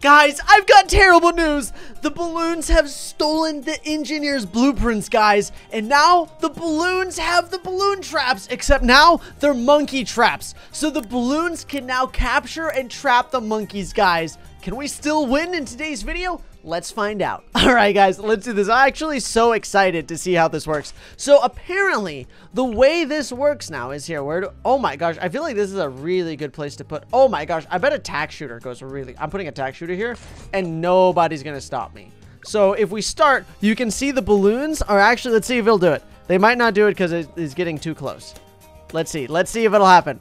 Guys, I've got terrible news. The balloons have stolen the engineer's blueprints, guys. And now the balloons have the balloon traps, except now they're monkey traps. So the balloons can now capture and trap the monkeys, guys. Can we still win in today's video? Let's find out. All right, guys, let's do this. I'm actually so excited to see how this works. So apparently, the way this works now is here. Where do, oh my gosh, I feel like this is a really good place to put. Oh my gosh, I bet a tack shooter goes really. I'm putting a tack shooter here, and nobody's gonna stop me. So if we start, you can see the balloons are actually. Let's see if he'll do it. They might not do it because it's getting too close. Let's see. Let's see if it'll happen.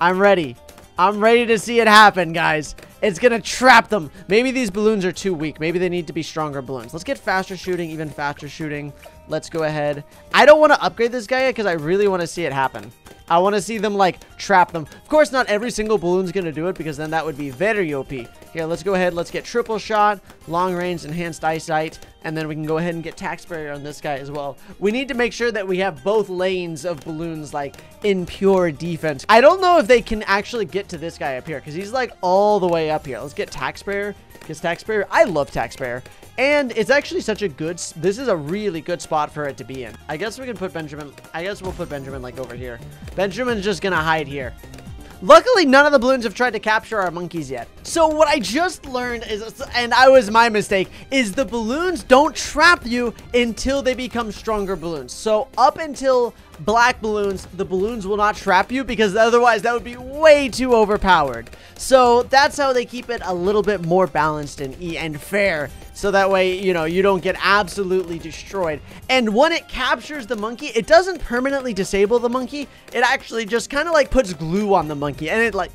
I'm ready. I'm ready to see it happen, guys. It's gonna trap them. Maybe these balloons are too weak. Maybe they need to be stronger balloons. Let's get faster shooting, even faster shooting. Let's go ahead. I don't want to upgrade this guy yet because I really want to see it happen. I want to see them, like, trap them. Of course, not every single balloon's going to do it because then that would be very OP. Here, let's go ahead. Let's get triple shot, long range, enhanced eyesight, and then we can go ahead and get tax barrier on this guy as well. We need to make sure that we have both lanes of balloons, like, in pure defense. I don't know if they can actually get to this guy up here because he's, like, all the way up here. Let's get tax barrier. Because tax barrier, I love tax barrier. And it's actually such a good, this is a really good spot for it to be in. I guess we can put Benjamin, I guess we'll put Benjamin like over here. Benjamin's just gonna hide here. Luckily, none of the balloons have tried to capture our monkeys yet. So what I just learned is, and I was my mistake, is the balloons don't trap you until they become stronger balloons. So up until black balloons, the balloons will not trap you because otherwise that would be way too overpowered. So that's how they keep it a little bit more balanced and, and fair so that way, you know, you don't get absolutely destroyed. And when it captures the monkey, it doesn't permanently disable the monkey. It actually just kind of like puts glue on the monkey and it like,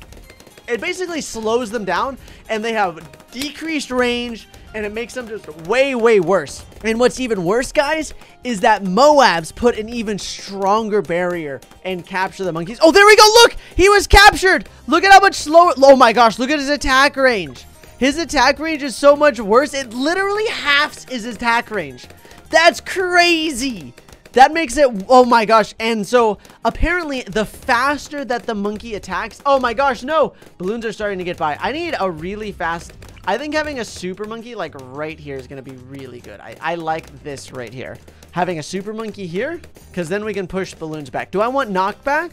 it basically slows them down and they have decreased range and it makes them just way, way worse. And what's even worse, guys, is that Moabs put an even stronger barrier and capture the monkeys. Oh, there we go. Look, he was captured. Look at how much slower. Oh my gosh, look at his attack range. His attack range is so much worse. It literally halves his attack range. That's crazy. That makes it, oh my gosh. And so apparently the faster that the monkey attacks, oh my gosh, no. Balloons are starting to get by. I need a really fast, I think having a super monkey like right here is to be really good. I, I like this right here. Having a super monkey here, because then we can push balloons back. Do I want knockback?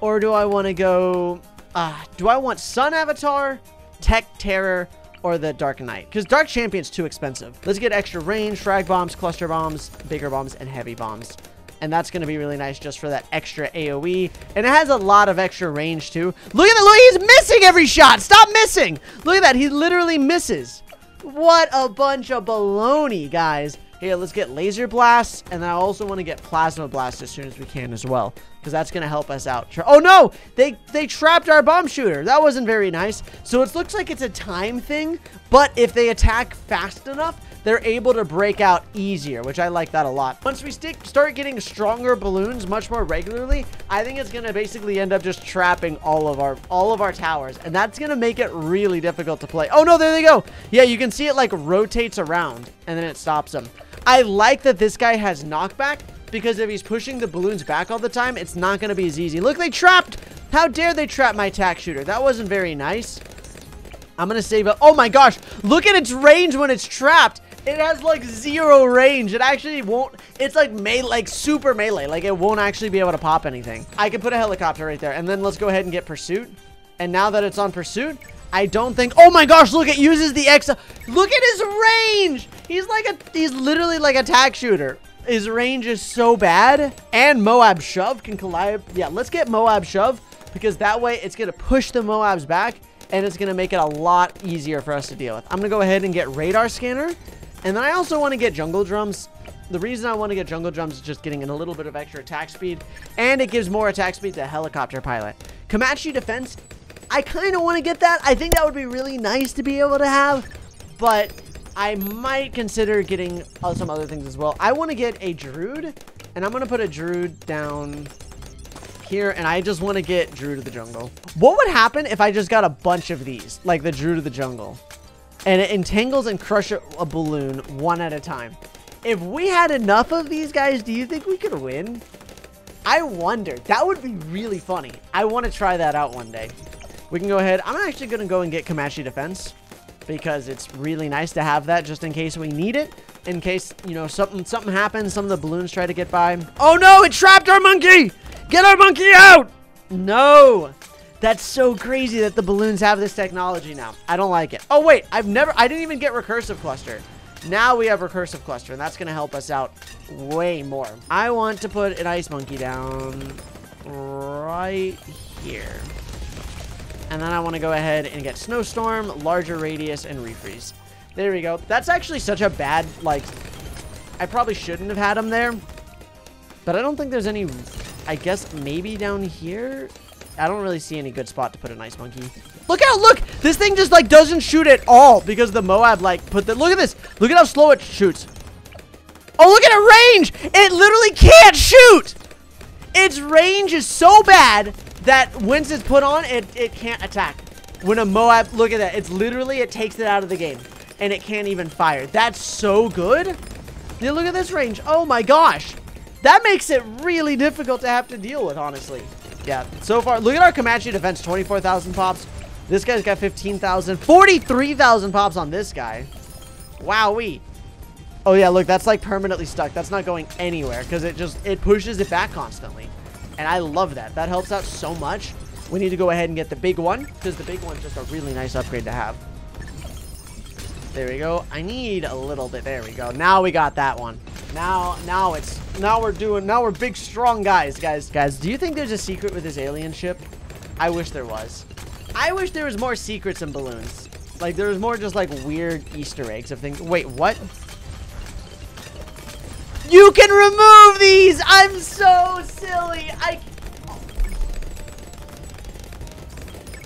Or do I want to go, uh, do I want Sun Avatar Tech Terror, or the Dark Knight. Because Dark Champion's too expensive. Let's get extra range, frag bombs, cluster bombs, bigger bombs, and heavy bombs. And that's going to be really nice just for that extra AoE. And it has a lot of extra range too. Look at that. Look, he's missing every shot. Stop missing. Look at that. He literally misses. What a bunch of baloney, guys. Here, let's get laser blasts, and I also want to get plasma blast as soon as we can as well, because that's going to help us out. Oh no, they they trapped our bomb shooter. That wasn't very nice. So it looks like it's a time thing, but if they attack fast enough, they're able to break out easier, which I like that a lot. Once we stick, start getting stronger balloons much more regularly, I think it's going to basically end up just trapping all of our all of our towers, and that's going to make it really difficult to play. Oh, no, there they go. Yeah, you can see it like rotates around, and then it stops them. I like that this guy has knockback, because if he's pushing the balloons back all the time, it's not going to be as easy. Look, they trapped! How dare they trap my tack shooter? That wasn't very nice. I'm going to save it. Oh my gosh, look at its range when it's trapped. It has like zero range. It actually won't, it's like melee, like super melee. Like it won't actually be able to pop anything. I can put a helicopter right there and then let's go ahead and get pursuit. And now that it's on pursuit, I don't think, oh my gosh, look, it uses the X. Look at his range. He's like a, he's literally like a tack shooter. His range is so bad. And Moab Shove can collide. Yeah, let's get Moab Shove because that way it's going to push the Moabs back and it's going to make it a lot easier for us to deal with. I'm going to go ahead and get radar scanner and then I also want to get jungle drums. The reason I want to get jungle drums is just getting in a little bit of extra attack speed. And it gives more attack speed to helicopter pilot. Comanche defense. I kind of want to get that. I think that would be really nice to be able to have. But I might consider getting some other things as well. I want to get a druid. And I'm going to put a druid down here. And I just want to get druid of the jungle. What would happen if I just got a bunch of these? Like the druid of the jungle and it entangles and crushes a balloon one at a time. If we had enough of these guys, do you think we could win? I wonder. That would be really funny. I want to try that out one day. We can go ahead. I'm actually going to go and get Comanche Defense. Because it's really nice to have that just in case we need it. In case, you know, something something happens, some of the balloons try to get by. Oh no, it trapped our monkey! Get our monkey out! No! That's so crazy that the balloons have this technology now. I don't like it. Oh wait, I've never, I didn't even get recursive cluster. Now we have recursive cluster, and that's to help us out way more. I want to put an ice monkey down right here. And then I want to go ahead and get snowstorm, larger radius, and refreeze. There we go. That's actually such a bad, like, I probably shouldn't have had him there. But I don't think there's any, I guess maybe down here? I don't really see any good spot to put an ice monkey. Look out, look! This thing just, like, doesn't shoot at all because the Moab, like, put the... Look at this! Look at how slow it shoots. Oh, look at it range! It literally can't shoot! Its range is so bad that once it's put on, it, it can't attack. When a Moab... Look at that. It's literally... It takes it out of the game. And it can't even fire. That's so good. Yeah, look at this range. Oh, my gosh. That makes it really difficult to have to deal with, honestly. Yeah, so far, look at our Comanche defense, 24,000 pops. This guy's got 15,000. 43,000 pops on this guy. Wowee. Oh, yeah, look, that's like permanently stuck. That's not going anywhere because it just, it pushes it back constantly. And I love that. That helps out so much. We need to go ahead and get the big one because the big one's just a really nice upgrade to have. There we go. I need a little bit. There we go. Now we got that one. Now, now it's, now we're doing, now we're big, strong guys, guys. Guys, do you think there's a secret with this alien ship? I wish there was. I wish there was more secrets in balloons. Like, there was more just, like, weird Easter eggs of things. Wait, what? You can remove these! I'm so silly! I...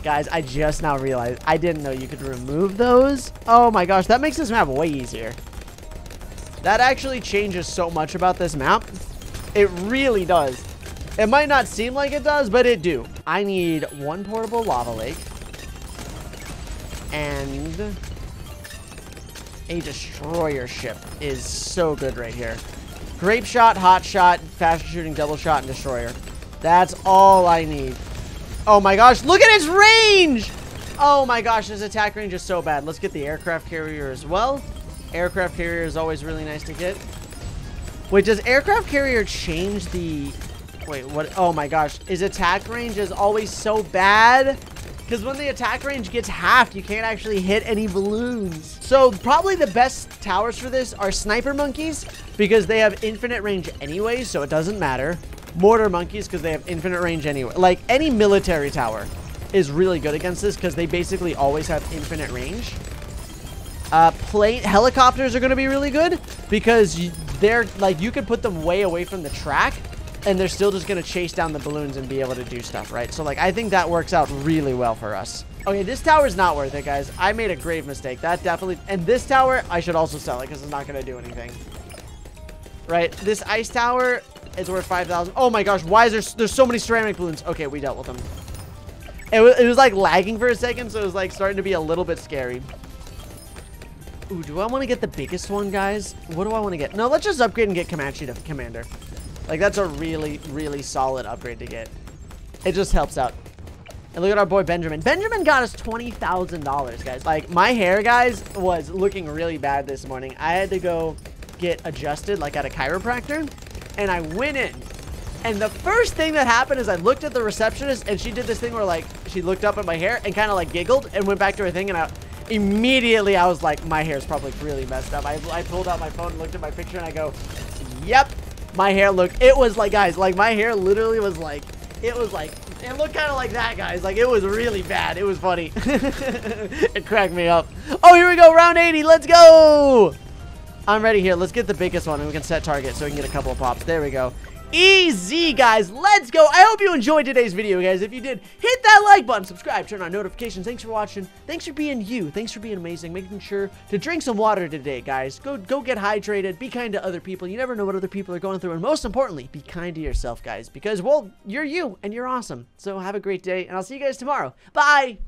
Guys, I just now realized I didn't know you could remove those. Oh my gosh, that makes this map way easier. That actually changes so much about this map. It really does. It might not seem like it does, but it do. I need one portable lava lake. And a destroyer ship is so good right here. Grape shot, hot shot, Faster shooting, double shot, and destroyer. That's all I need. Oh my gosh, look at its range! Oh my gosh, his attack range is so bad. Let's get the aircraft carrier as well. Aircraft carrier is always really nice to get. Wait, does aircraft carrier change the Wait, what? Oh my gosh. His attack range is always so bad. Because when the attack range gets halved, you can't actually hit any balloons. So probably the best towers for this are sniper monkeys because they have infinite range anyway, so it doesn't matter. Mortar monkeys because they have infinite range anyway. Like any military tower is really good against this because they basically always have infinite range. Uh, plane helicopters are going to be really good because they're like you can put them way away from the track and they're still just to chase down the balloons and be able to do stuff, right? So, like, I think that works out really well for us. Okay, this tower is not worth it, guys. I made a grave mistake. That definitely... And this tower, I should also sell it because it's not to do anything. Right? This ice tower is worth 5,000. Oh my gosh, why is there... There's so many ceramic balloons. Okay, we dealt with them. It was, it was like lagging for a second, so it was like starting to be a little bit scary. Ooh, do I want to get the biggest one, guys? What do I want to get? No, let's just upgrade and get Comanche to Commander. Like, that's a really, really solid upgrade to get. It just helps out. And look at our boy Benjamin. Benjamin got us $20,000, guys. Like, my hair, guys, was looking really bad this morning. I had to go get adjusted, like, at a chiropractor. And I went in. And the first thing that happened is I looked at the receptionist, and she did this thing where, like, she looked up at my hair and kind of, like, giggled and went back to her thing. And I, immediately, I was like, my hair's probably really messed up. I, I pulled out my phone and looked at my picture, and I go, yep, my hair looked, it was like, guys, like my hair literally was like, it was like, it looked kind of like that, guys. Like, it was really bad. It was funny. it cracked me up. Oh, here we go. Round 80. Let's go. I'm ready here. Let's get the biggest one and we can set target so we can get a couple of pops. There we go. Easy, guys. Let's go. I hope you enjoyed today's video, guys. If you did, hit that like button, subscribe, turn on notifications. Thanks for watching. Thanks for being you. Thanks for being amazing. Making sure to drink some water today, guys. Go, go get hydrated. Be kind to other people. You never know what other people are going through. And most importantly, be kind to yourself, guys. Because, well, you're you and you're awesome. So have a great day, and I'll see you guys tomorrow. Bye.